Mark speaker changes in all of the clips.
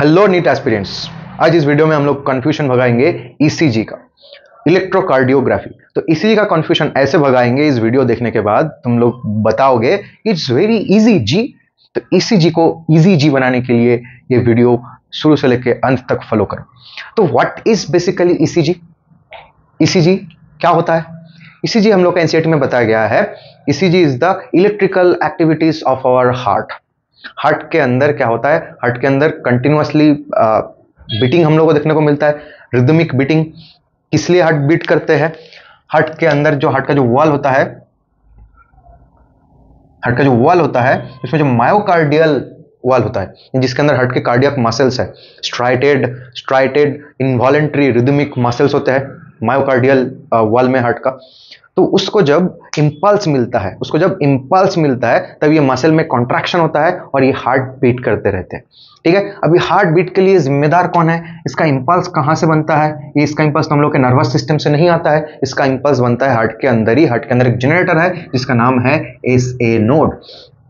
Speaker 1: Hello NEET aspirants आज इस video में हम लोग कंफ्यूजन भगाएँगे ईसीजी का इलेक्ट्रोकार्डियोग्राफी तो ईसीजी का कंफ्यूजन ऐसे भगाएँगे इस वीडियो देखने के बाद, तुम लोग बताओगे इट्स वेरी इजी जी तो ईसीजी को इजी जी बनाने के लिए ये वीडियो शुरू से लेकर अंत तक फॉलो करो. तो what is basically ECG ECG क्या होता है? ईसीजी हम लोग का एनसीईआरटी में बताया गया है. ECG is the electrical activities of our heart heart के अंदर क्या होता है? हार्ट के अंदर कंटिन्यूसली बीटिंग हम लोग को देखने को मिलता है। रिदमिक बीटिंग किस लिए हार्ट बीट करते हैं? हार्ट के अंदर जो हार्ट का जो वॉल होता है हार्ट का जो वॉल होता है इसमें जो मायोकार्डियल वॉल होता है, जिसके अंदर हार्ट के कार्डियक मसल्स है। Striated striated involuntary rhythmic muscles होते हैं। मायोकार्डियल वॉल में हार्ट का तो उसको जब इम्पल्स मिलता है, उसको जब इम्पल्स मिलता है, तब ये मसल में कॉन्ट्रैक्शन होता है और ये हार्ट बीट करते रहते हैं। ठीक है? अभी हार्ट बीट के लिए जिम्मेदार कौन है? इसका इम्पल्स कहाँ से बनता है? ये इसका इम्पल्स तो हम लोग के नर्वस सिस्टम से नहीं आता है। इसका इम्पल्स बनता है हार्ट के अंदर ही। हार्ट के अंदर एक जनरेटर है, जिसका नाम है S A node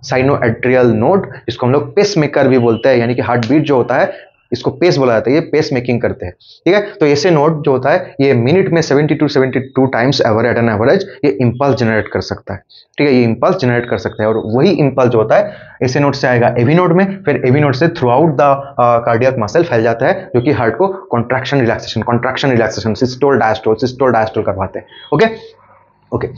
Speaker 1: sino atrial node जिसको हम लोग पेस मेकर भी बोलते हैं। यानी कि हार्ट बीट जो होता है इसको पेस बोला जाता है, ये पेस मेकिंग करते हैं। ठीक है? तो ऐसे नोट जो होता है, ये मिनट में 70 to 72 times ever at an average ये इंपल्स जनरेट कर सकता है। ठीक है? ये इंपल्स जनरेट कर सकता है और वही इंपल्स जो होता है, ऐसे नोट से आएगा एवी नोड में, फिर एवी नोड से throughout the cardiac muscle फैल जाता है, जो कि हार्ट को contraction relaxation contraction relaxation systole diastole systole diastole करवाते हैं। ओके ओके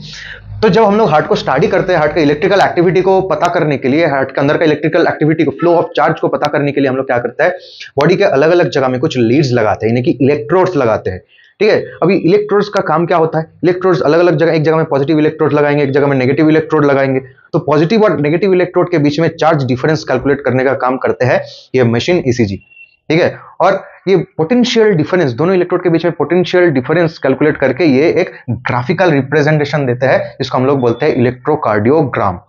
Speaker 1: तो जब हम लोग हार्ट को स्टडी करते हैं हार्ट के इलेक्ट्रिकल एक्टिविटी को पता करने के लिए हार्ट के अंदर का इलेक्ट्रिकल एक्टिविटी को फ्लो ऑफ़ चार्ज को पता करने के लिए हम लोग क्या करते हैं? बॉडी के अलग अलग जगह में कुछ लीड्स लगाते हैं, यानी कि इलेक्ट्रोड्स लगाते हैं। ठीक है? अभी इलेक्ट्रोड्स का काम क्या होता है? इलेक्ट्रोड्स अलग अलग जगह, एक जगह में पॉजिटिव इलेक्ट्रोड लगाएँगे, एक जगह में नेगेटिव इलेक्ट्रोड लगाएँगे। तो पॉजिटिव और नेगेटिव इलेक्ट्रोड के बीच में चार्ज डिफरेंस कैलकुलेट करने का काम करते हैं ये मशीन ईसीजी ठीक है? और ये पोटेंशियल डिफरेंस दोनों इलेक्ट्रोड के बीच में पोटेंशियल डिफरेंस कैलकुलेट करके ये एक ग्राफिकल रिप्रेजेंटेशन देते हैं, जिसको हम लोग बोलते हैं इलेक्ट्रोकार्डियोग्राम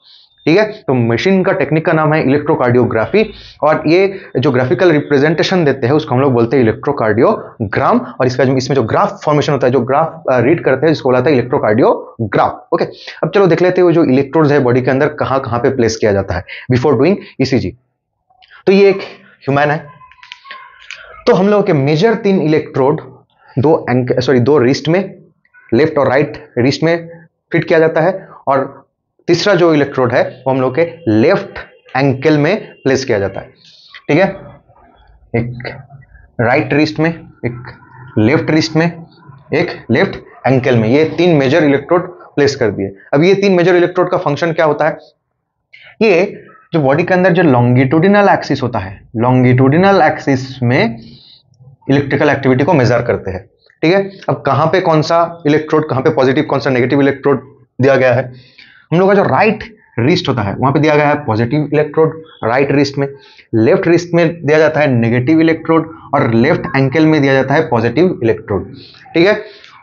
Speaker 1: ठीक है? तो मशीन का टेक्निक का नाम है इलेक्ट्रोकार्डियोग्राफी और ये जो ग्राफिकल रिप्रेजेंटेशन देते हैं, उसको हम लोग बोलते हैं इलेक्ट्रोकार्डियोग्राम और इसका इसमें जो ग्राफ फॉर्मेशन होता है, जो ग्राफ रीड करते हैं, जिसको बोला है इलेक्ट्रोकार्डियोग्राफ ओके अब चलो देख लेते हैं जो इलेक्ट्रोड है बॉडी के अंदर कहाँ कहाँ पे प्लेस किया जाता है। बिफोर डूइंग ईसीजी तो ये एक ह्यूमन है। तो हम लोगों के मेजर तीन इलेक्ट्रोड दो सॉरी दो रिस्ट में लेफ़्ट और राइट रिस्ट में फिट किया जाता है और तीसरा जो इलेक्ट्रोड है, वो हम लोग के लेफ़्ट एंकल में प्लेस किया जाता है। ठीक है? एक राइट रिस्ट में, एक लेफ़्ट रिस्ट में, एक लेफ़्ट एंकल में। ये तीन मेजर इलेक्ट्रोड प्लेस कर दिए। अब ये तीन मेजर इलेक्ट्रोड का फ़ंक्शन क्या होता है? ये जो बॉडी के अंदर जो लॉन्गिट्यूडिनल एक्सिस होता है लॉन्गिट्यूडिनल एक्सिस में इलेक्ट्रिकल एक्टिविटी को मेजर करते हैं, ठीक है? अब कहाँ पे कौन सा इलेक्ट्रोड कहाँ पे पॉजिटिव कौन सा नेगेटिव इलेक्ट्रोड दिया गया है? हम लोग का जो राइट रिस्ट होता है, वहाँ पे दिया गया है पॉजिटिव इलेक्ट्रोड राइट रिस्ट में। लेफ़्ट रिस्ट में दिया जाता है नेगेटिव इलेक्ट्रोड और लेफ़्ट एंकल में दिया जाता है पॉजिटिव इलेक्ट्रोड ठीक है?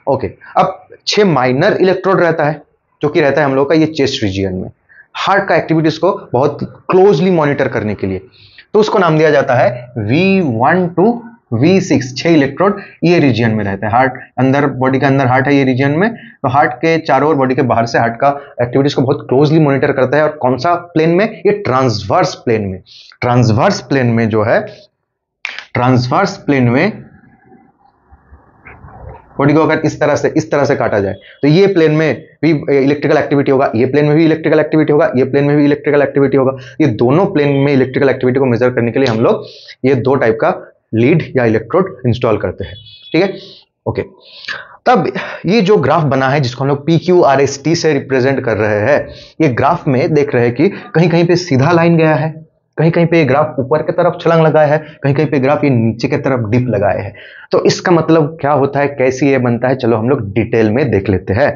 Speaker 1: ओके अब छह माइनर इलेक्ट्रोड रहता है, जो कि रहता है हम लोग का ये चेस्ट रीजियन में। हार्ट का एक्टिविटीज़ को बहुत क्लोजली मॉनिटर करने के लिए। तो उसको नाम दिया जाता है V one to V six छह इलेक्ट्रोड ये रीजियन में रहते हैं। हार्ट अंदर बॉडी के अंदर हार्ट है ये रीजियन में। तो हार्ट के चारों ओर बॉडी के बाहर से हार्ट का एक्टिविटीज़ को बहुत क्लोजली मॉनिटर करता है। और कौन सा प्लेन में? ये ट्रांसवर्स प्लेन में। ट्रांसवर्स प्लेन में जो है ट्रांसवर्स प्लेन में बॉडी को अगर इस तरह से, इस तरह से काटा जाए। तो ये प्लेन में भी इलेक्ट्रिकल एक्टिविटी होगा, ये प्लेन में भी इलेक्ट्रिकल एक्टिविटी होगा, ये प्लेन में भी इलेक्ट्रिकल एक्टिविटी होगा। ये दोनों प्लेन में इलेक्ट्रिकल एक्टिविटी को मेजर करने के लिए हम लोग ये दो टाइप का लीड या इलेक्ट्रोड इंस्टॉल करते हैं। ठीक है? ओके तब ये जो ग्राफ बना है, जिसको हम लोग P Q R S T से रिप्रेजेंट कर रहे हैं, ये ग्राफ में देख रहे हैं कि कहीं कहीं पे सीधा लाइन गया है। कहीं कहीं पे ग्राफ ऊपर की तरफ़ छलंग लगाया है कहीं कहीं पे ग्राफ ये नीचे की तरफ़ डिप लगाए है। तो इसका मतलब क्या होता है, कैसे ये बनता है, चलो हम लोग डिटेल में देख लेते हैं।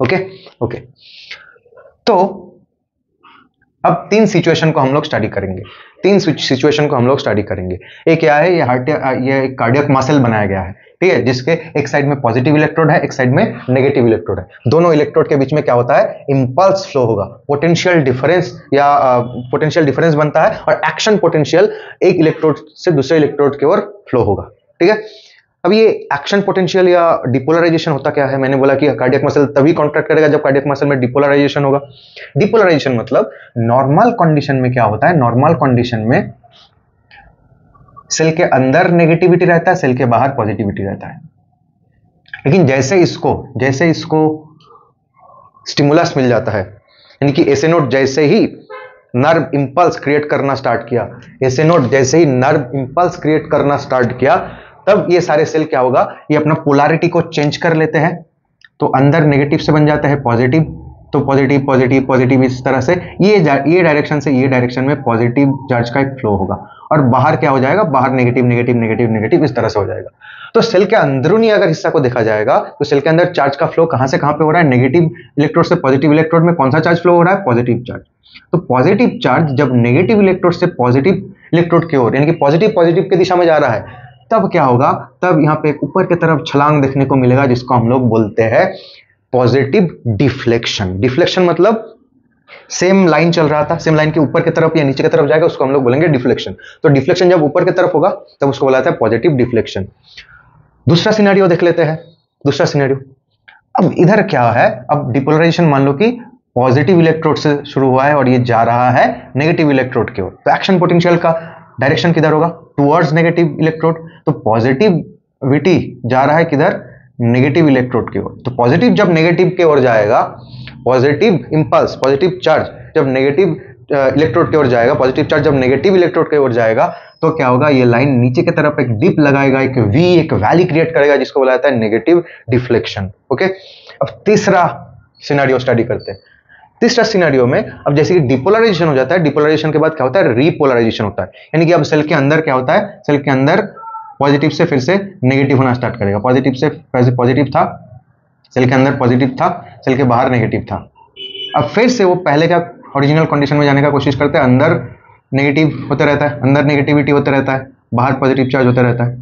Speaker 1: ओके? ओके। तो अब तीन सिचुएशन को हम लोग स्टडी करेंगे। तीन सिचुएशन को हम लोग स्टडी करेंगे। एक क्या है, ये हार्ट, ये कार्डियक मसल बनाया गया है। ठीक है, जिसके एक साइड में पॉजिटिव इलेक्ट्रोड है, एक साइड में नेगेटिव इलेक्ट्रोड है। दोनों इलेक्ट्रोड के बीच में क्या होता है? इंपल्स फ्लो होगा। पोटेंशियल डिफरेंस या पोटेंशियल डिफरेंस बनता है और एक्शन पोटेंशियल एक इलेक्ट्रोड से दूसरे इलेक्ट्रोड की ओर फ्लो होगा। ठीक है? अब ये एक्शन पोटेंशियल या डिपोलराइजेशन होता क्या है? मैंने बोला कि कार्डियक मसल तभी कॉन्ट्रैक्ट करेगा जब कार्डियक मसल में डिपोलराइजेशन होगा। डिपोलराइजेशन मतलब नॉर्मल कंडीशन में क्या होता है? नॉर्मल कंडीशन में सेल के अंदर नेगेटिविटी रहता है, सेल के बाहर पॉजिटिविटी रहता है। लेकिन जैसे इसको जैसे इसको स्टिमुलस मिल जाता है, यानी कि एसे नोट जैसे ही नर्व इंपल्स क्रिएट करना स्टार्ट किया एसे नोट जैसे ही नर्व इंपल्स क्रिएट करना स्टार्ट किया, तब ये सारे सेल क्या होगा? ये अपना पोलारिटी को चेंज कर लेते हैं। तो अंदर नेगेटिव से बन जाता है पॉजिटिव तो पॉजिटिव पॉजिटिव पॉजिटिव इस तरह से ये ये डायरेक्शन से ये डायरेक्शन में पॉजिटिव चार्ज का एक फ्लो होगा। और बाहर क्या हो जाएगा? बाहर नेगेटिव नेगेटिव नेगेटिव नेगेटिव इस तरह से हो जाएगा। तो सेल के अंदरूनी अगर हिस्सा को देखा जाएगा तो सेल के अंदर चार्ज का फ्लो कहाँ से कहाँ पे हो रहा है? नेगेटिव इलेक्ट्रोड से पॉजिटिव इलेक्ट्रोड में कौन सा चार्ज फ्लो हो रहा है? पॉजिटिव चार्ज तो पॉजिटिव चार्ज जब नेगेटिव इलेक्ट्रोड से पॉजिटिव इलेक्ट्रोड की ओर, यानी कि पॉजिटिव पॉजिटिव की दिशा में जा रहा है, तब क्या होगा? तब यहाँ पे ऊपर की तरफ़ छलांग देखने को मिलेगा, जिसको हम लोग बोलते हैं पॉजिटिव डिफ्लेक्शन डिफ्लेक्शन मतलब सेम लाइन चल रहा था सेम लाइन के ऊपर की तरफ़ या नीचे की तरफ़ जाएगा, उसको हम लोग बोलेंगे डिफ्लेक्शन तो डिफ्लेक्शन जब ऊपर की तरफ़ होगा, तब उसको बोला जाता है पॉजिटिव डिफ्लेक्शन दूसरा सिनेरियो देख लेते हैं. दूसरा सिनेरियो अब इधर क्या है? अब डिपोलराइजेशन मान लो कि पॉजिटिव इलेक्ट्रोड से शुरू हुआ है और ये जा रहा है नेगेटिव इलेक्ट्रोड की ओर. तो एक्शन पोटेंशियल का डायरेक्शन किधर होगा? टुवर्ड्स नेगेटिव इलेक्ट्रोड तो पॉजिटिविटी जा रहा है किधर? नेगेटिव इलेक्ट्रोड की ओर। तो पॉजिटिव जब नेगेटिव की ओर जाएगा पॉजिटिव इंपल्स पॉजिटिव चार्ज जब नेगेटिव इलेक्ट्रोड की ओर जाएगा पॉजिटिव चार्ज जब नेगेटिव इलेक्ट्रोड की ओर जाएगा तो क्या होगा? ये लाइन नीचे की तरफ़ एक डिप लगाएगा, एक वी एक वैली क्रिएट करेगा, जिसको बोला जाता है नेगेटिव डिफ्लेक्शन ओके अब तीसरा सिनारियो स्टडी करते हैं। तीसरा सिनारियो में अब जैसे कि डिपोलराइजेशन हो जाता है डिपोलराइजेशन के बाद क्या होता है? रीपोलराइजेशन होता है। यानी कि अब सेल के अंदर क्या होता है? सेल के अंदर पॉजिटिव से फिर से नेगेटिव होना स्टार्ट करेगा। पॉजिटिव से पॉजिटिव था सेल के अंदर पॉजिटिव था सेल के बाहर नेगेटिव था। अब फिर से वो पहले का ओरिजिनल कंडीशन में जाने का कोशिश करते हैं, अंदर नेगेटिव होता रहता है, अंदर नेगेटिविटी होता रहता है, बाहर पॉजिटिव चार्ज होता रहता है।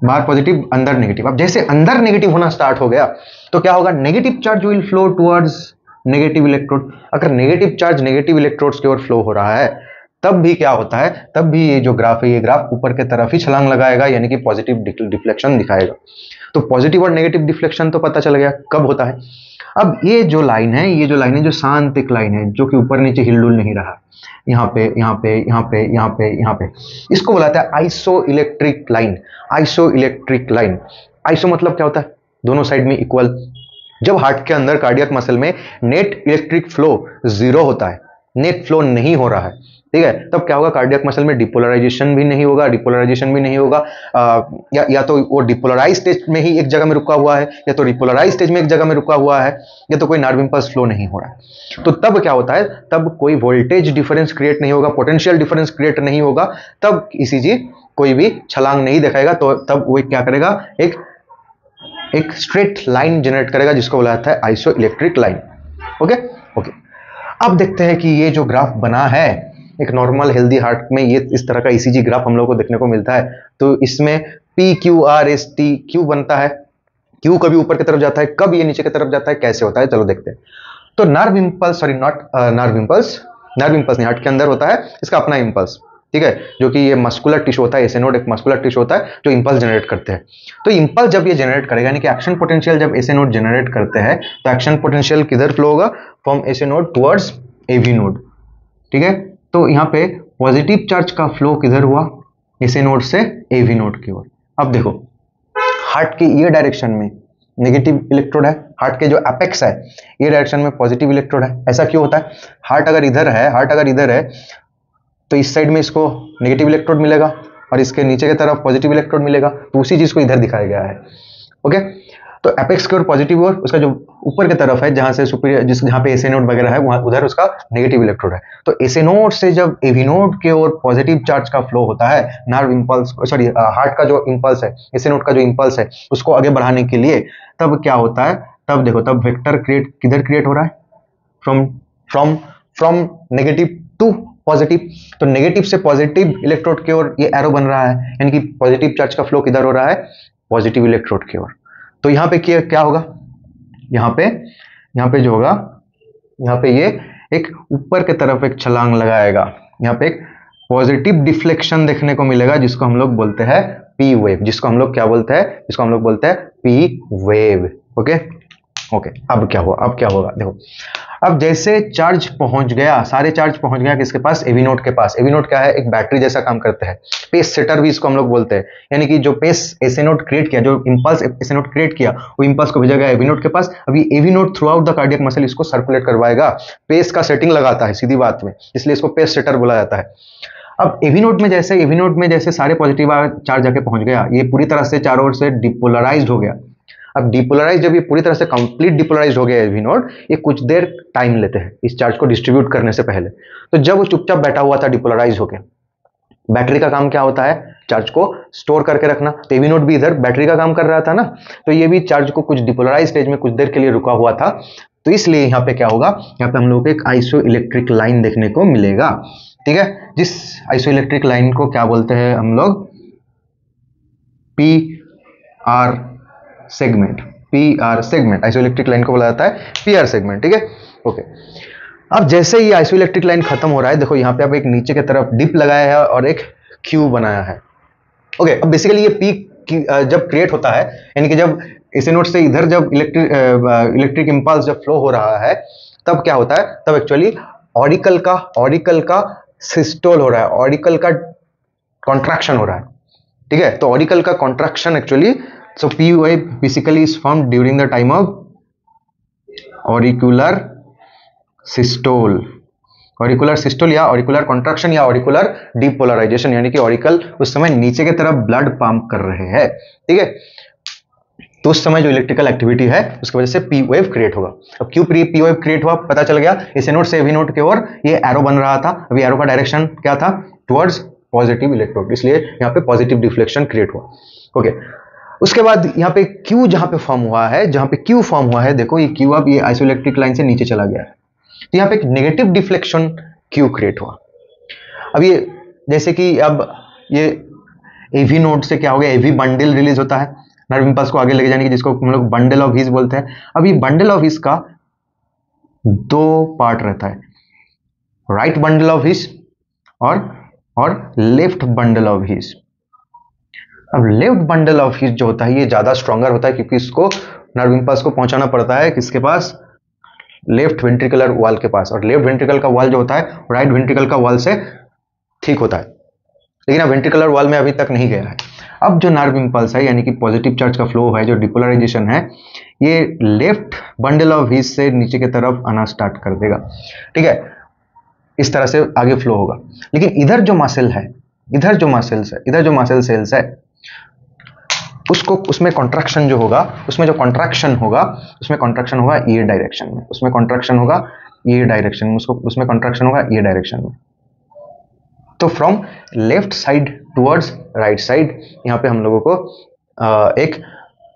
Speaker 1: बाहर पॉजिटिव अंदर नेगेटिव अब जैसे अंदर नेगेटिव होना स्टार्ट हो गया तो क्या होगा? Negative charge will flow towards negative electrode अगर नेगेटिव चार्ज नेगेटिव इलेक्ट्रोड्स की ओर फ्लो हो रहा है तब भी क्या होता है, तब भी ये जो ग्राफ है, ये ग्राफ ऊपर के तरफ़ ही छलांग लगाएगा, यानी कि पॉजिटिव डिफ्लेक्शन दिखाएगा। तो पॉजिटिव और नेगेटिव डिफ्लेक्शन तो पता चल गया, कब होता है? अब ये जो लाइन है, ये जो लाइन है, जो शांतिक लाइन है, जो कि ऊपर नीचे हिलडुल नहीं रहा, यहाँ पे यहाँ पे यहाँ पे यहाँ पे यहाँ पे, इसको बुलाता है iso electric line iso electric line iso मतलब क्या होता है? दोनों साइड में इक्वल जब हार्ट के अंदर कार्डियक मसल में नेट इलेक्ट्रिक फ्लो ज़ीरो होता है नेट फ्लो नहीं हो रहा है ठीक है? तब क्या होगा? कार्डियक मसल में डिपोलराइजेशन भी नहीं होगा डिपोलराइजेशन भी नहीं होगा। आ, या या तो वो डिपोलराइज स्टेज में ही एक जगह में रुका हुआ है या तो रिपोलराइज स्टेज में एक जगह में रुका हुआ है या तो कोई नर्व इंपल्स फ्लो नहीं हो रहा है। तो तब क्या होता है? तब कोई वोल्टेज डिफरेंस क्रिएट नहीं होगा पोटेंशियल डिफरेंस क्रिएट नहीं होगा तब ईसीजी कोई भी छलांग नहीं दिखाएगा तो तब वो क्या करेगा? एक एक स्ट्रेट लाइन जनरेट करेगा जिसको बोला जाता है iso electric line okay okay अब देखते हैं कि ये जो ग्राफ बना है एक नॉर्मल हेल्दी हार्ट में ये इस तरह का ईसीजी ग्राफ हम लोग को देखने को मिलता है। तो इसमें P Q R S T Q बनता है। क्यू कभी ऊपर की तरफ़ जाता है, कब ये नीचे की तरफ़ जाता है, कैसे होता है, चलो देखते हैं। तो nerve impulse sorry not nerve impulse nerve impulse नहीं हार्ट के अंदर होता है, इसका अपना इंपल्स ठीक है? जो कि ये मस्कुलर टिश्यू होता है एसेनोड एक मस्कुलर टिश्यू होता है, जो इंपल्स जनरेट करते हैं। तो इंपल्स जब ये जनरेट करेगा, यानी कि एक्शन पोटेंशियल जब एसेनोड जनरेट करते हैं तो एक्शन पोटेंशियल किधर फ्लो होगा? From SA node towards AV node ठीक है? तो यहाँ पे पॉजिटिव चार्ज का फ्लो किधर हुआ? एसेनोड से एवी नोड की ओर। अब देखो हार्ट के ये डायरेक्शन में नेगेटिव इलेक्ट्रोड है। हार्ट के जो एपेक्स है, ये डायरेक्शन में पॉजिटिव इलेक्ट्रोड है। ऐसा क्यों होता है? हार्ट अगर इधर है हार्ट अगर इधर है तो इस साइड में इसको नेगेटिव इलेक्ट्रोड मिलेगा और इसके नीचे की तरफ़ पॉजिटिव इलेक्ट्रोड मिलेगा। तो उसी चीज़ को इधर दिखाया गया है। ओके तो एपेक्स की ओर पॉजिटिव और उसका जो ऊपर की तरफ़ है, जहाँ से सुपीरियर जिस, जहाँ पे एसे नोड वगैरह है, वहाँ, उधर उसका नेगेटिव इलेक्ट्रोड है। तो एसे नोड से जब एवी नोड के ओर पॉजिटिव चार्ज का फ्लो होता है नर्व इंपल्स सॉरी हार्ट का जो इंपल्स है एसे नोड का जो इंपल्स है, उसको आगे बढ़ाने के लिए तब क्या होता है? तब देखो, तब वेक्टर क्रिएट किधर क्रिएट हो रहा है? From from from negative to positive तो नेगेटिव से पॉजिटिव इलेक्ट्रोड की ओर ये एरो बन रहा है, यानी कि पॉजिटिव चार्ज का फ्लो किधर हो रहा है? पॉजिटिव इलेक्ट्रोड की ओर। तो यहाँ पे क्या क्या होगा? यहाँ पे यहाँ पे जो होगा, यहाँ पे ये एक ऊपर की तरफ़ एक छलांग लगाएगा। यहाँ पे एक पॉजिटिव डिफ्लेक्शन देखने को मिलेगा, जिसको हम लोग बोलते हैं पी वेव जिसको हम लोग क्या बोलते हैं? जिसको हम लोग बोलते हैं पी वेव ओके ओके अब क्या हुआ? अब क्या होगा? देखो, अब जैसे चार्ज पहुँच गया, सारे चार्ज पहुँच गया किसके पास? एवी नोट के पास। एवी नोट क्या है? एक बैटरी जैसा काम करता है। पेस सेटर भी इसको हम लोग बोलते हैं। यानी कि जो पेस एसे नोट क्रिएट किया, जो इंपल्स एसे नोट क्रिएट किया, वो इंपल्स को भेजा गया एवी नोट के पास। अभी AV node throughout the cardiac muscle इसको सर्कुलेट करवाएगा। पेस का सेटिंग लगाता है, सीधी बात में। इसलिए इसको पेस सेटर बोला जाता है। अब एवी नोट में जैसे एवी नोट में जैसे सारे पॉजिटिव चार्ज जाके पहुँच गया, ये पूरी तरह से चारों ओर से डिपोलराइज हो गया। अब डिपोलराइज जब ये पूरी तरह से कंप्लीट डिपोलराइज हो गया एवी नोड ये कुछ देर टाइम लेते हैं इस चार्ज को डिस्ट्रीब्यूट करने से पहले। तो जब वो चुपचाप बैठा हुआ था डिपोलराइज होकर बैटरी का काम क्या होता है? चार्ज को स्टोर करके रखना। तो एवी नोड भी इधर बैटरी का काम कर रहा था ना? तो ये भी चार्ज को कुछ डिपोलराइज स्टेज में कुछ देर के लिए रुका हुआ था। तो इसलिए यहाँ पे क्या होगा? यहाँ पे हम लोग को एक आइसो इलेक्ट्रिक लाइन देखने को मिलेगा। ठीक है? जिस आइसो इलेक्ट्रिक लाइन को क्या बोलते हैं हम लोग? P R segment P R segment isoelectric line को बोला जाता है पी आर सेगमेंट ठीक है? ओके अब जैसे ही आइसोइलेक्ट्रिक लाइन खत्म हो रहा है, देखो यहाँ पे आप एक नीचे की तरफ़ डिप लगाया है और एक क्यू बनाया है। ओके अब बेसिकली ये पी जब क्रिएट होता है, यानी कि जब इसे नोट से इधर जब इलेक्ट्रिक इलेक्ट्रिक इंपल्स जब फ्लो हो रहा है, तब क्या होता है? तब एक्चुअली ऑरिकल का ऑरिकल का सिस्टोल हो रहा है ऑरिकल का कॉन्ट्रैक्शन हो रहा है, ठीक है? तो ऑरिकल का contraction actually So, P wave basically is formed during the time of auricular systole. Auricular systole या ऑरिकुलर कॉन्ट्रैक्शन या ऑरिकुलर डिपोलराइजेशन यानी कि ऑरिकल उस समय नीचे की तरफ़ ब्लड पंप कर रहे हैं। ठीक है? तो उस समय जो इलेक्ट्रिकल एक्टिविटी है, उसकी वजह से पी वेव क्रिएट होगा। अब क्यों प्री पी वेव क्रिएट हुआ? पता चल गया, इस नोट से एवी नोट की ओर ये एरो बन रहा था। अभी एरो का डायरेक्शन क्या था? टुवर्ड्स पॉजिटिव इलेक्ट्रोड इसलिए यहाँ पे पॉजिटिव डिफ्लेक्शन क्रिएट हुआ। ओके उसके बाद यहाँ पे क्यू जहाँ पे फॉर्म हुआ है, जहाँ पे क्यू फॉर्म हुआ है, देखो ये क्यू अब ये आइसोइलेक्ट्रिक लाइन से नीचे चला गया है। तो यहाँ पे एक नेगेटिव डिफ्लेक्शन क्यू क्रिएट हुआ। अब ये, जैसे कि अब ये एवी नोड से क्या हो गया एवी बंडल रिलीज़ होता है। नर्व इंपल्स को आगे लेके जाने की जिसको हम लोग बंडल ऑफ़ हीज बोलते हैं। अब ये बंडल ऑफ़ हीज का दो पार्ट रहता है। राइट बंडल ऑफ़ हीज और और लेफ़्ट बंडल ऑफ़ हीज अब लेफ़्ट बंडल ऑफ़ हीट जो होता है, ये ज़्यादा स्ट्रॉन्गर होता है क्योंकि इसको नर्व इंपल्स को पहुंचाना पड़ता है किसके पास? लेफ़्ट वेंट्रिकुलर वॉल के पास। और लेफ़्ट वेंट्रिकल का वॉल जो होता है राइट वेंट्रिकल का वॉल से ठीक होता है। लेकिन अब वेंट्रिकुलर वॉल में अभी तक नहीं गया है। अब जो नर्व इंपल्स है, यानी कि पॉजिटिव चार्ज का फ्लो है, जो डिपोलराइजेशन है, ये लेफ़्ट बंडल ऑफ़ हीट से नीचे की तरफ़ आना स्टार्ट कर देगा। ठीक है? इस तरह से आगे फ्लो होगा। लेकिन इधर जो मसल है, इधर जो मसल्स है, इधर जो मसल सेल्स है उसको उसमें कॉन्ट्रैक्शन जो होगा, उसमें जो कॉन्ट्रैक्शन होगा, उसमें कॉन्ट्रैक्शन होगा ये डायरेक्शन में। उसमें कॉन्ट्रैक्शन होगा ये डायरेक्शन में। उसको उसमें कॉन्ट्रैक्शन होगा ये डायरेक्शन में। तो from left side towards right side यहाँ पे हम लोगों को एक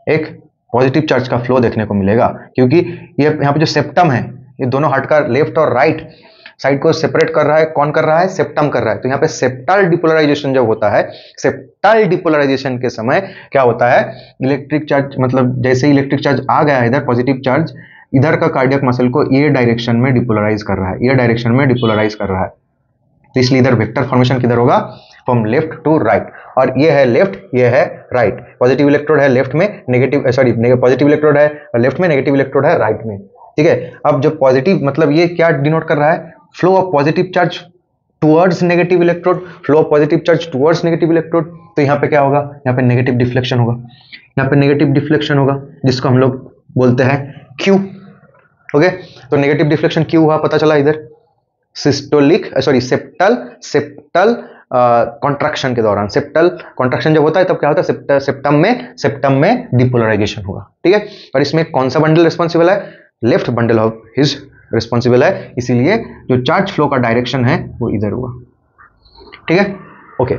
Speaker 1: एक पॉजिटिव चार्ज का फ्लो देखने को मिलेगा। क्योंकि ये यहाँ पे जो सेप्टम है, ये दोनों हट कर लेफ़्ट और राइट साइड को सेपरेट कर रहा है, कौन कर रहा है? सेप्टम कर रहा है। तो यहाँ पे सेप्टल डिपोलराइजेशन जब होता है सेप्टल डिपोलराइजेशन के समय क्या होता है? इलेक्ट्रिक चार्ज मतलब जैसे ही इलेक्ट्रिक चार्ज आ गया इधर पॉजिटिव चार्ज इधर का कार्डियक मसल को ये डायरेक्शन में डिपोलराइज कर रहा है। ये डायरेक्शन में डिपोलराइज कर रहा है। तो इसलिए इधर वेक्टर फॉर्मेशन किधर होगा? फ्रॉम लेफ़्ट टू राइट और ये है लेफ़्ट ये है राइट पॉजिटिव इलेक्ट्रोड है लेफ़्ट में नेगेटिव सॉरी पॉजिटिव इलेक्ट्रोड है लेफ़्ट में नेगेटिव इलेक्ट्रोड है राइट में। ठीक है? अब जो पॉजिटिव मतलब ये क्या डिनोट कर रहा है? Flow of positive charge towards negative electrode, flow of positive charge towards negative electrode तो यहाँ पे क्या होगा? यहाँ पे नेगेटिव डिफ्लेक्शन होगा। यहाँ पे नेगेटिव डिफ्लेक्शन होगा, जिसको हम लोग बोलते हैं क्यू ओके तो नेगेटिव डिफ्लेक्शन क्यू हुआ, पता चला इधर? Systolic sorry septal septal contraction के दौरान। सेप्टल कॉन्ट्रैक्शन जब होता है, तब क्या होता है? सेप्टम में सेप्टम में डिपोलराइजेशन होगा। ठीक है? और इसमें कौन सा बंडल रिस्पॉन्सिबल है? Left bundle of His responsible है, इसीलिए जो चार्ज फ्लो का डायरेक्शन है, वो इधर हुआ। ठीक है? ओके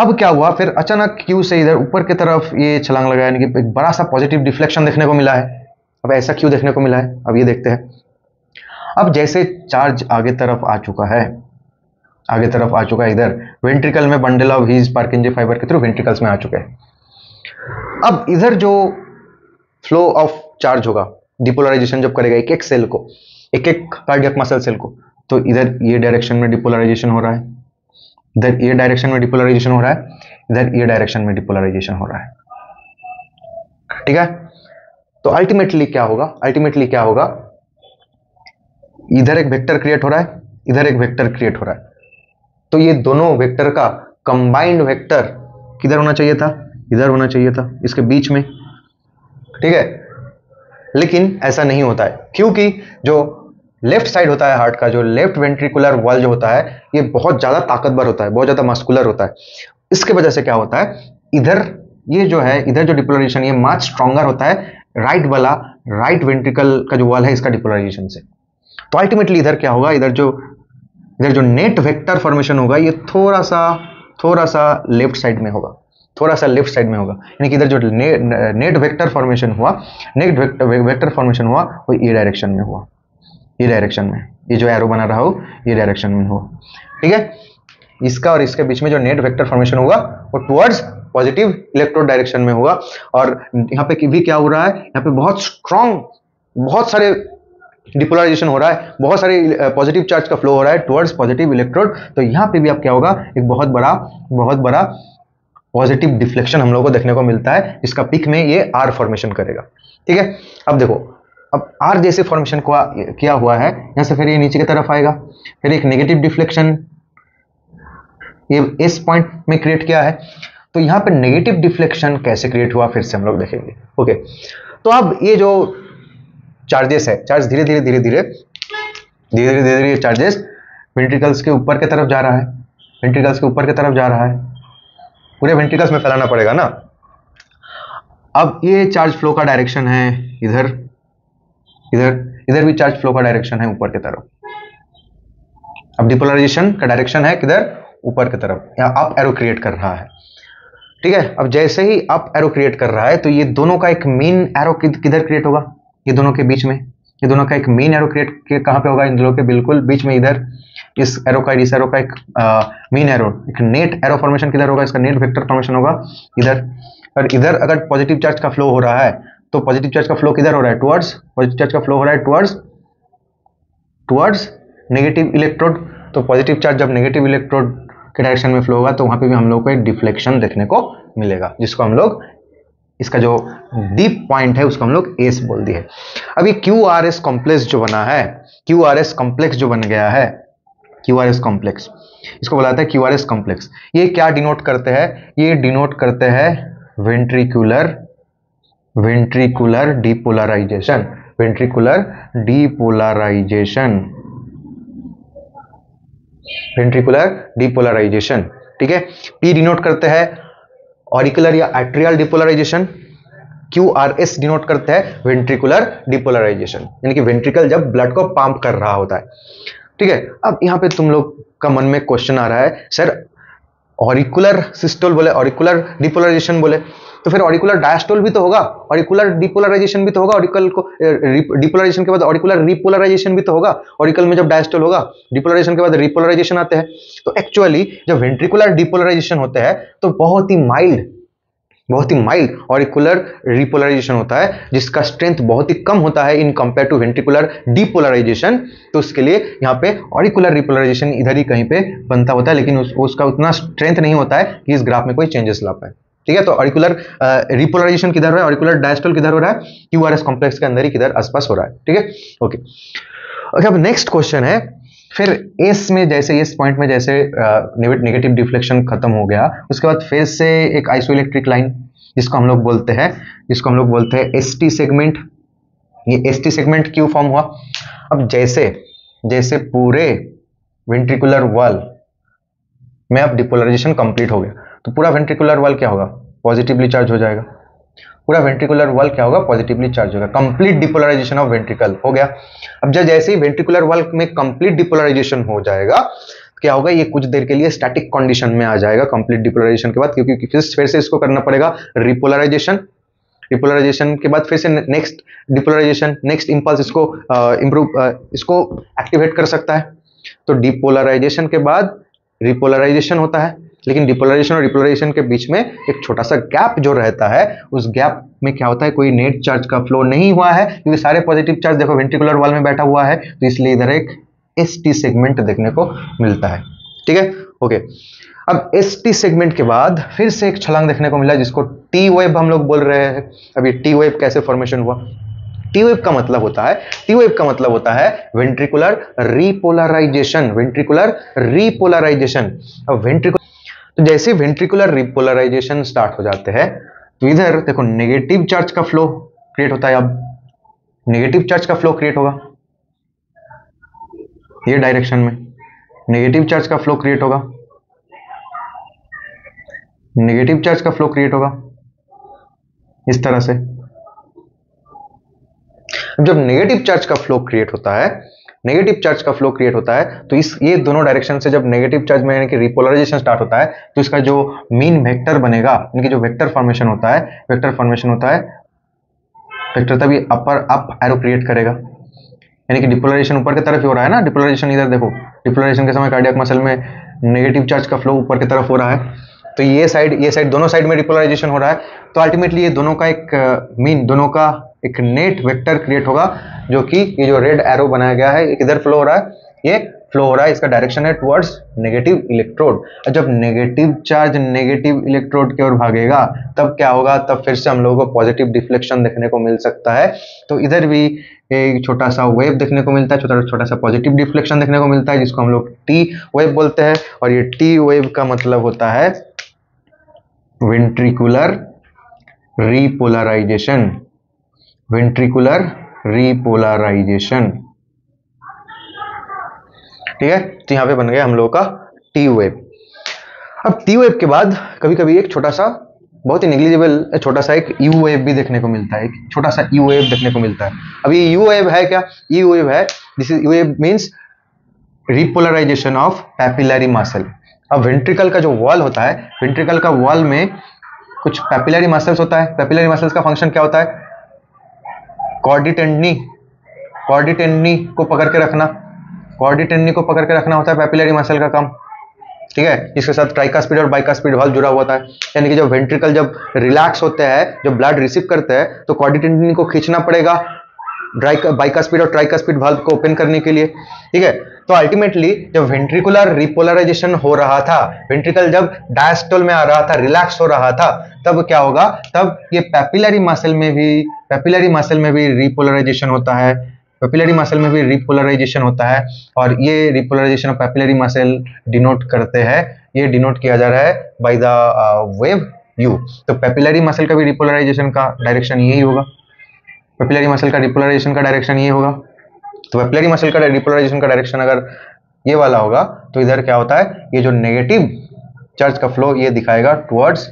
Speaker 1: अब क्या हुआ? फिर अचानक क्यू से इधर ऊपर की तरफ़ ये छलांग लगाया यानी कि एक बड़ा सा पॉजिटिव डिफ्लेक्शन देखने को मिला है। अब ऐसा क्यों देखने को मिला है। अब ये देखते हैं। अब जैसे चार्ज आगे तरफ़ आ चुका है, आगे तरफ़ आ चुका है इधर वेंट्रिकल में bundle of His Purkinje fibre के थ्रू वेंट्रिकल्स में आ चुके हैं। अब इधर जो फ्लो ऑफ़ चार्ज होगा डिपोलराइजेशन जब करेगा एक एक सेल को, एक एक कार्डियक मसल सेल को तो इधर ये डायरेक्शन में डिपोलराइजेशन हो रहा है, इधर ये डायरेक्शन में डिपोलराइजेशन हो रहा है, इधर ये डायरेक्शन में डिपोलराइजेशन हो रहा है। ठीक है? तो अल्टीमेटली क्या होगा? अल्टीमेटली क्या होगा? इधर एक वेक्टर क्रिएट हो रहा है, इधर एक वेक्टर क्रिएट हो रहा है। तो ये दोनों वेक्टर का कंबाइंड वेक्टर किधर होना चाहिए था? इधर होना चाहिए था, इसके बीच में। ठीक है? लेकिन ऐसा नहीं होता है, क्योंकि जो लेफ़्ट साइड होता है हार्ट का, जो लेफ़्ट वेंट्रिकुलर वॉल जो होता है, ये बहुत ज़्यादा ताकतवर होता है, बहुत ज़्यादा मस्कुलर होता है। इसके वजह से क्या होता है, इधर ये जो है, इधर जो डिपोलराइजेशन ये मच स्ट्रॉन्गर होता है राइट वाला राइट वेंट्रिकल का जो वॉल है, इसका डिपोलराइजेशन से। तो अल्टीमेटली इधर क्या होगा, इधर जो इधर जो नेट वेक्टर फॉर्मेशन होगा, ये थोड़ा सा थोड़ा सा लेफ़्ट साइड में होगा। थोड़ा सा लेफ़्ट साइड में होगा। यानी कि इधर जो ने, नेट वेक्टर फॉर्मेशन हुआ नेट वेक्टर फॉर्मेशन हुआ वो ये डायरेक्शन में हुआ। ये डायरेक्शन में। ये जो एरो बना रहा हो ये डायरेक्शन में हो ठीक है? इसका और इसके बीच में जो नेट वेक्टर फॉर्मेशन होगा वो टुवर्ड्स पॉजिटिव इलेक्ट्रोड डायरेक्शन में होगा और यहाँ पे भी क्या हो रहा है? यहाँ पे बहुत स्ट्रॉन्ग बहुत सारे डिपोलराइजेशन हो रहा है। बहुत सारे पॉजिटिव चार्ज का फ्लो हो रहा है टुवर्ड्स पॉजिटिव इलेक्ट्रोड तो यहाँ पे भी अब क्या होगा? एक बहुत बड़ा बहुत बड़ा पॉजिटिव डिफ्लेक्शन हम लोग को देखने को मिलता है, इसका पिक में ये आर फॉर्मेशन करेगा। ठीक है? अब देखो, अब आर जैसे फॉर्मेशन किया हुआ है, यहाँ से फिर ये नीचे की तरफ़ आएगा। फिर एक नेगेटिव डिफ्लेक्शन ये इस पॉइंट में क्रिएट किया है। तो यहाँ पर नेगेटिव डिफ्लेक्शन कैसे क्रिएट हुआ, फिर से हम लोग देखेंगे। ओके तो अब ये जो चार्जेस है चार्ज धीरे धीरे धीरे धीरे धीरे धीरे धीरे धीरे चार्जेस वेंट्रिकल्स के ऊपर की तरफ़ जा रहा है। वेंट्रिकल्स के ऊपर की तरफ़ जा रहा है। पूरे वेंट्रिकल्स में फैलाना पड़ेगा ना? अब ये चार्ज फ्लो का डायरेक्शन है इधर इधर इधर भी चार्ज फ्लो का डायरेक्शन है ऊपर की तरफ़। अब डिपोलराइजेशन का डायरेक्शन है किधर? ऊपर की तरफ़। या अप एरो क्रिएट कर रहा है। ठीक है? अब जैसे ही अप एरो क्रिएट कर रहा है तो ये दोनों का एक मेन एरो किधर क्रिएट होगा? ये दोनों के बीच में। ये दोनों का एक मेन एरो क्रिएट कहाँ पे होगा? इन दोनों के बिल्कुल बीच में इधर। इस एरो का, इस एरो का एक मीन एरो एक नेट एरो फॉर्मेशन किधर होगा, इसका नेट वेक्टर फॉर्मेशन होगा, इधर। और इधर अगर पॉजिटिव चार्ज का फ्लो हो रहा है तो पॉजिटिव चार्ज का फ्लो किधर हो रहा है? टुवर्ड्स पॉजिटिव चार्ज का फ्लो हो रहा है टुवर्ड्स टुवर्ड्स नेगेटिव इलेक्ट्रोड तो पॉजिटिव चार्ज जब नेगेटिव इलेक्ट्रोड के डायरेक्शन में फ्लो होगा तो वहाँ पे भी हम लोग को एक डिफ्लेक्शन देखने को मिलेगा, जिसको हम लोग, इसका जो डीप पॉइंट है, उसको हम लोग एस बोल दिए। अभी क्यू आर एस कॉम्प्लेक्स जो बना है क्यू आर एस कॉम्प्लेक्स जो बन गया है क्यू आर एस कॉम्प्लेक्स इसको बोलाता है क्यू आर एस कॉम्प्लेक्स ये क्या डिनोट करते हैं? ये डिनोट करते हैं ventricular ventricular depolarisation ventricular depolarisation ventricular depolarisation ठीक है? पी डिनोट करते हैं ऑरिकुलर या atrial depolarisation Q R S denote करते हैं वेंट्रिकुलर डिपोलराइजेशन यानी कि वेंट्रिकल जब ब्लड को पंप कर रहा होता है। ठीक है? अब यहाँ पे तुम लोग का मन में क्वेश्चन आ रहा है, सर ऑरिकुलर सिस्टोल बोले ऑरिकुलर डिपोलराइजेशन बोले तो फिर ऑरिकुलर डायस्टोल भी तो होगा ऑरिकुलर डिपोलराइजेशन भी तो होगा ऑरिकल को डिपोलराइजेशन के बाद ऑरिकुलर रिपोलराइजेशन भी तो होगा ऑरिकल में जब डायस्टोल होगा डिपोलराइजेशन के बाद रिपोलराइजेशन आते हैं। तो एक्चुअली जब वेंट्रिकुलर डिपोलराइजेशन होते हैं तो बहुत ही माइल्ड बहुत ही माइल्ड ऑरिकुलर रिपोलराइजेशन होता है जिसका स्ट्रेंथ बहुत ही कम होता है in compare to ventricular depolarisation तो उसके लिए यहाँ पे ऑरिकुलर रिपोलराइजेशन इधर ही कहीं पे बनता होता है लेकिन उस, उसका उतना स्ट्रेंथ नहीं होता है कि इस ग्राफ में कोई चेंजेस ला पाए। ठीक है तो ऑरिकुलर रिपोलराइजेशन किधर हो रहा है? ऑरिकुलर डायस्टोल किधर हो रहा है? क्यूआरएस कॉम्प्लेक्स के अंदर ही किधर आसपास हो रहा है। ठीक है? ओके ओके अब नेक्स्ट क्वेश्चन है फिर एस में जैसे, इस पॉइंट में जैसे नेगेटिव डिफ्लेक्शन खत्म हो गया, उसके बाद फिर से एक आइसोइलेक्ट्रिक लाइन जिसको हम लोग बोलते हैं, जिसको हम लोग बोलते हैं एसटी सेगमेंट ये एसटी सेगमेंट क्यों फॉर्म हुआ? अब जैसे जैसे पूरे वेंट्रिकुलर वॉल में अब डिपोलराइजेशन कंप्लीट हो गया तो पूरा वेंट्रिकुलर वॉल क्या होगा? पॉजिटिवली चार्ज हो जाएगा। पूरा वेंट्रिकुलर वॉल क्या होगा? पॉजिटिवली चार्ज होगा। कंप्लीट डिपोलराइजेशन ऑफ़ वेंट्रिकल हो गया। अब जब जैसे ही वेंट्रिकुलर वॉल में कंप्लीट डिपोलराइजेशन हो जाएगा, क्या होगा? ये कुछ देर के लिए स्टैटिक कंडीशन में आ जाएगा कंप्लीट डिपोलराइजेशन के बाद, क्योंकि फिर से इसको करना पड़ेगा रिपोलराइजेशन डिपोलराइजेशन के बाद फिर से नेक्स्ट डिपोलराइजेशन नेक्स्ट इंपल्स इसको इंप्रूव इसको एक्टिवेट कर सकता है। तो डिपोलराइजेशन के बाद रिपोलराइजेशन होता है। लेकिन डिपोलराइजेशन और रिपोलराइजेशन के बीच में एक छोटा सा गैप जो रहता है, उस गैप में क्या होता है, कोई नेट चार्ज का फ्लो नहीं हुआ है, क्योंकि सारे पॉजिटिव चार्ज देखो वेंट्रिकुलर वॉल में बैठा हुआ है तो इसलिए इधर एक एस टी सेगमेंट देखने को मिलता है। ठीक है? ओके अब एस टी सेगमेंट के बाद फिर से एक छलांग देखने को मिला, जिसको टी वेब हम लोग बोल रहे हैं। अब ये टी वेब कैसे फॉर्मेशन हुआ? टी वेव का मतलब होता है टी वेव का मतलब होता है वेंट्रिकुलर रीपोलराइजेशन वेंट्रिकुलर रीपोलराइजेशन अब वेंट्रिकुलर तो जैसे वेंट्रिकुलर रिपोलराइजेशन स्टार्ट हो जाते हैं तो इधर देखो नेगेटिव चार्ज का फ्लो क्रिएट होता है अब। नेगेटिव चार्ज का फ्लो क्रिएट होगा। ये डायरेक्शन में। नेगेटिव चार्ज का फ्लो क्रिएट होगा। नेगेटिव चार्ज का फ्लो क्रिएट होगा। इस तरह से। जब नेगेटिव चार्ज का फ्लो क्रिएट होता है नेगेटिव चार्ज का फ्लो क्रिएट होता है तो इस, ये दोनों डायरेक्शन से जब नेगेटिव चार्ज में यानी कि रिपोलराइजेशन स्टार्ट होता है तो इसका जो मीन वेक्टर बनेगा, यानी कि जो वेक्टर फॉर्मेशन होता है वेक्टर फॉर्मेशन होता है वेक्टर तभी अपर अप एरो क्रिएट करेगा। यानी कि डिपोलराइजेशन ऊपर की तरफ़ हो रहा है ना? डिपोलराइजेशन इधर देखो डिपोलराइजेशन के समय कार्डियक मसल में नेगेटिव चार्ज का फ्लो ऊपर की तरफ़ हो रहा है। तो ये साइड ये साइड दोनों साइड में डिपोलराइजेशन हो रहा है। तो अल्टीमेटली ये दोनों का एक मीन दोनों का एक नेट वेक्टर क्रिएट होगा, जो कि ये जो रेड एरो बनाया गया है किधर फ्लो हो रहा है, ये फ्लो हो रहा है, इसका डायरेक्शन है टुवर्ड्स नेगेटिव इलेक्ट्रोड जब नेगेटिव चार्ज नेगेटिव इलेक्ट्रोड की ओर भागेगा, तब क्या होगा? तब फिर से हम लोगों को पॉजिटिव डिफ्लेक्शन देखने को मिल सकता है। तो इधर भी एक छोटा सा वेव देखने को मिलता है, छोटा छोटा सा पॉजिटिव डिफ्लेक्शन देखने को मिलता है, जिसको हम लोग टी वेव बोलते हैं। और ये टी वेव का मतलब होता है वेंट्रिकुलर रिपोलराइजेशन वेंट्रिकुलर रिपोलराइजेशन ठीक है? तो यहाँ पे बन गया हम लोगों का टी वेव अब टी वेव के बाद कभी कभी एक छोटा सा बहुत ही निग्लिजिबल छोटा सा एक यू वेव भी देखने को मिलता है। एक छोटा सा यू वेव देखने को मिलता है। अब ये यू वेव है क्या? यू वेव है this is U wave means repolarisation of papillary muscle अब वेंट्रिकल का जो वॉल होता है वेंट्रिकल का वॉल में कुछ पैपिलरी मसल्स होता है। पैपिलरी मसल्स का फ़ंक्शन क्या होता है? कॉर्डिटेंडनी कॉर्डिटेंडनी को पकड़ के रखना। कॉर्डिटेंडनी को पकड़ के रखना होता है पैपिलरी मसल का काम। ठीक है? इसके साथ ट्राइका स्पीड और बाइका स्पीड वाल जुड़ा हुआ है यानी कि जब वेंट्रिकल जब रिलैक्स होते हैं, जब ब्लड रिसीव करते हैं तो कॉर्डिटेंडनी को खींचना पड़ेगा। बाइका स्पीड और ट्राइका स्पीड वाल्व को ओपन करने के लिए। ठीक है? तो अल्टीमेटली जब वेंट्रिकुलर रिपोलराइजेशन हो रहा था वेंट्रिकल जब डायस्टोल में आ रहा था रिलैक्स हो रहा था, तब क्या होगा? तब ये पैपिलरी मसल में भी पैपिलरी मसल में भी रिपोलराइजेशन होता है। पैपिलरी मसल में भी रिपोलराइजेशन होता है और ये repolarization of papillary muscle denote करते हैं। ये डिनोट किया जा रहा है बाय द वेव यू तो पैपिलरी मसल का भी रिपोलराइजेशन का डायरेक्शन यही होगा। पेपिलरी मसल का डिपोलराइजेशन का डायरेक्शन ये होगा। तो पेपिलरी मसल का डिपोलराइजेशन का डायरेक्शन अगर ये वाला होगा तो इधर क्या होता है? ये जो नेगेटिव चार्ज का फ्लो ये दिखाएगा टुवर्ड्स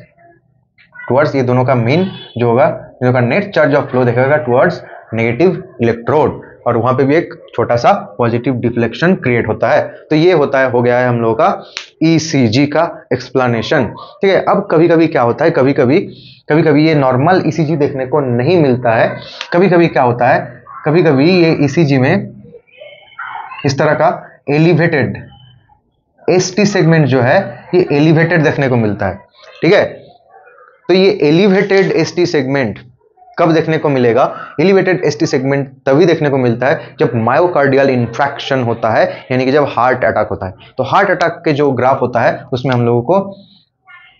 Speaker 1: टुवर्ड्स ये दोनों का मेन जो होगा, दोनों का नेट चार्ज ऑफ़ फ्लो दिखाएगा टुवर्ड्स नेगेटिव इलेक्ट्रोड और वहाँ पे भी एक छोटा सा पॉजिटिव डिफ्लेक्शन क्रिएट होता है। तो ये होता है, हो गया है हम लोगों का ईसीजी e का एक्सप्लेनेशन ठीक है, अब कभी कभी क्या होता है? कभी कभी कभी कभी ये नॉर्मल ईसीजी e देखने को नहीं मिलता है। कभी कभी क्या होता है? कभी कभी ये ईसीजी e में इस तरह का एलिवेटेड एसटी सेगमेंट जो है, ये एलिवेटेड देखने को मिलता है। ठीक है? तो ये एलिवेटेड एसटी सेगमेंट कब देखने को मिलेगा? एलिवेटेड एसटी सेगमेंट तभी देखने को मिलता है जब मायोकार्डियल इंफ्रैक्शन होता है, यानी कि जब हार्ट अटैक होता है। तो हार्ट अटैक के जो ग्राफ होता है, उसमें हम लोगों को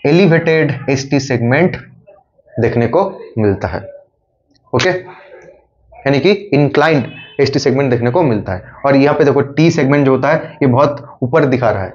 Speaker 1: एलिवेटेड एसटी सेगमेंट देखने को मिलता है। ओके यानी कि इंक्लाइंड एसटी सेगमेंट देखने को मिलता है। और यहाँ पे देखो टी सेगमेंट जो होता है, ये बहुत ऊपर दिखा रहा है।